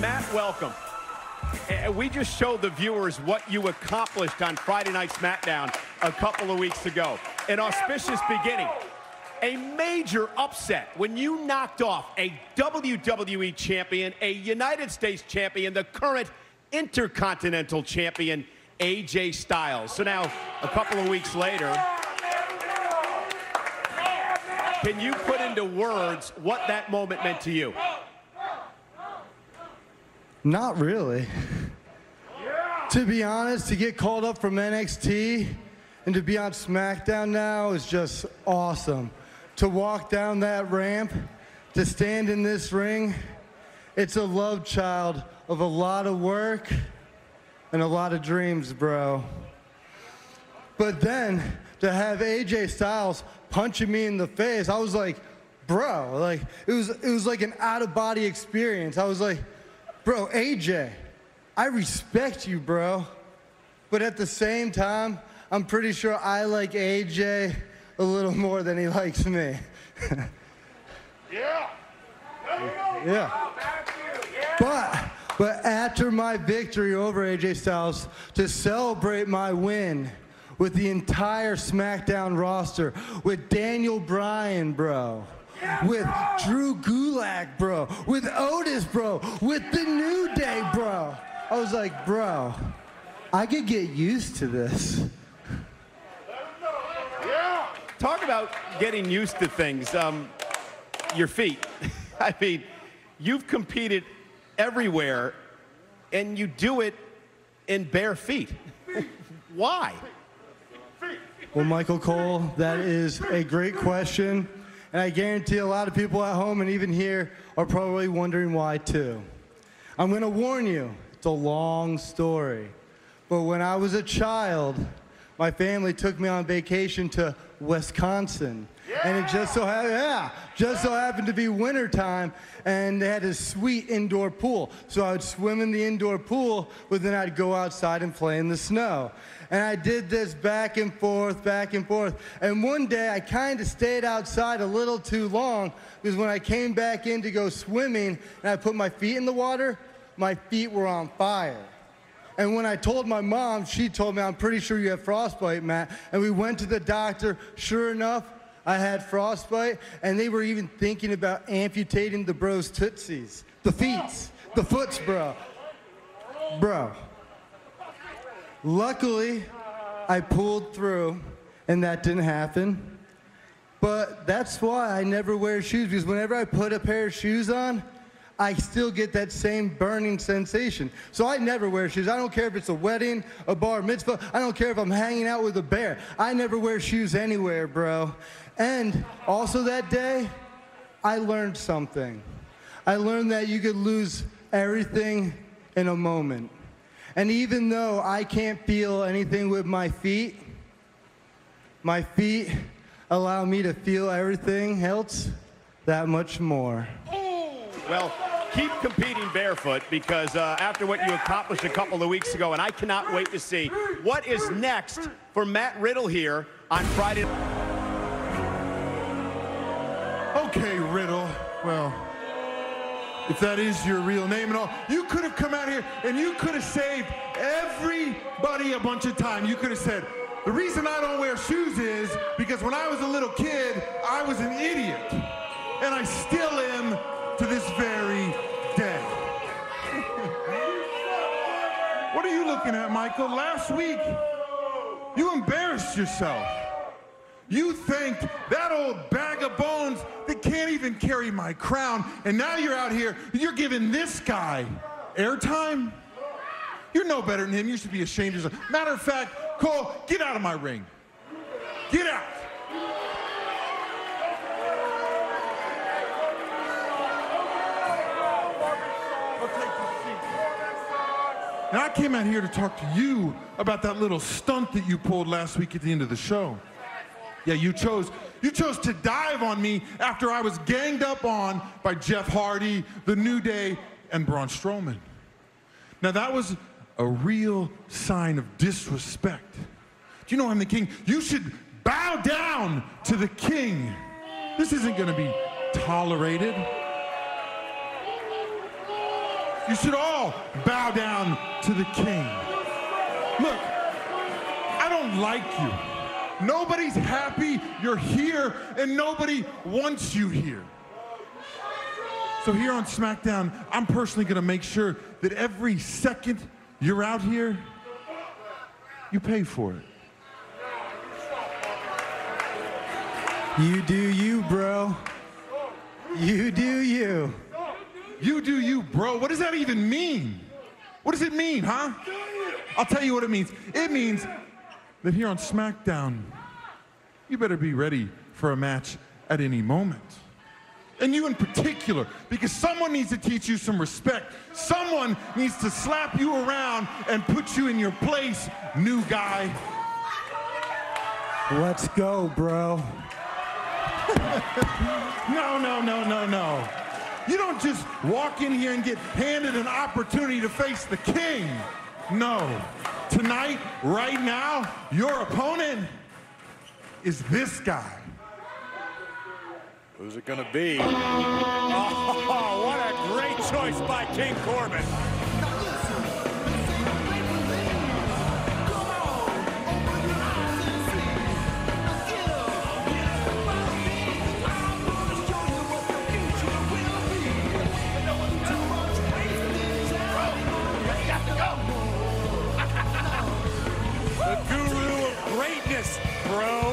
Matt, welcome. Uh, We just showed the viewers what you accomplished on Friday Night SmackDown a couple of weeks ago. An auspicious beginning. A major upset when you knocked off a WWE champion, a United States champion, the current Intercontinental champion, AJ Styles. So now, a couple of weeks later, can you put into words what that moment meant to you? Not really. To be honest, to get called up from NXT and to be on SmackDown now is just awesome. To walk down that ramp, to stand in this ring, it's a love child of a lot of work and a lot of dreams, bro. But then to have AJ Styles punching me in the face, I was like, bro, like it was it was like an out of body experience. I was like, bro, AJ, I respect you, bro. But at the same time, I'm pretty sure I like AJ a little more than he likes me. Yeah. yeah. But but after my victory over AJ Styles, to celebrate my win with the entire SmackDown roster, with Daniel Bryan, bro, with Drew Gulak, bro, with Otis, bro, with the New Day, bro. I was like, bro, I could get used to this. Talk about getting used to things. Um, your feet. I mean, you've competed everywhere, and you do it in bare feet. Why? Well, Michael Cole, that is a great question. And I guarantee a lot of people at home and even here are probably wondering why too. I'm going to warn you, it's a long story. But when I was a child, my family took me on vacation to Wisconsin. And it just so yeah, just so happened to be wintertime, and they had a sweet indoor pool. So I would swim in the indoor pool, but then I'd go outside and play in the snow. And I did this back and forth, back and forth. And one day I kind of stayed outside a little too long because when I came back in to go swimming and I put my feet in the water, my feet were on fire. And when I told my mom, she told me, I'm pretty sure you have frostbite, Matt. And we went to the doctor. Sure enough, I had frostbite. And they were even thinking about amputating the bro's tootsies, the feets, the foots, bro. Bro. Luckily, I pulled through, and that didn't happen. But that's why I never wear shoes, because whenever I put a pair of shoes on, I still get that same burning sensation. So I never wear shoes. I don't care if it's a wedding, a bar mitzvah. I don't care if I'm hanging out with a bear. I never wear shoes anywhere, bro. And also that day, I learned something. I learned that you could lose everything in a moment. And even though I can't feel anything with my feet, my feet allow me to feel everything else that much more. Oh. Well, keep competing barefoot because uh, after what you accomplished a couple of weeks ago, and I cannot wait to see what is next for Matt Riddle here on Friday. Okay, Riddle. Well, if that is your real name and all, you could have come out here and you could have saved everybody a bunch of time. You could have said, the reason I don't wear shoes is because when I was a little kid, I was an idiot. And I still am to this very day. what are you looking at, Michael? Last week, you embarrassed yourself. You thanked that old bag of bones that can't even carry my crown, and now you're out here, you're giving this guy airtime? You're no better than him. You should be ashamed of yourself. Matter of fact, Cole, get out of my ring. Get out. Now, I came out here to talk to you about that little stunt that you pulled last week at the end of the show. Yeah, you chose you chose to dive on me after I was ganged up on by Jeff Hardy, The New Day, and Braun Strowman. Now that was a real sign of disrespect. Do you know I'm the king? You should bow down to the king. This isn't going to be tolerated. You should all bow down to the king. Look, I don't like you. Nobody's happy you're here, and nobody wants you here. So here on SmackDown, I'm personally going to make sure that every second you're out here, you pay for it. You do you, bro. You do you. You do you, bro. What does that even mean? What does it mean, huh? I'll tell you what it means. It means that here on SmackDown, you better be ready for a match at any moment. And you in particular, because someone needs to teach you some respect. Someone needs to slap you around and put you in your place, new guy. Let's go, bro. no, no, no, no, no. You don't just walk in here and get handed an opportunity to face the king. No. Tonight, right now, your opponent is this guy. Who's it going to be? Oh, what a great choice by King Corbin. Bro.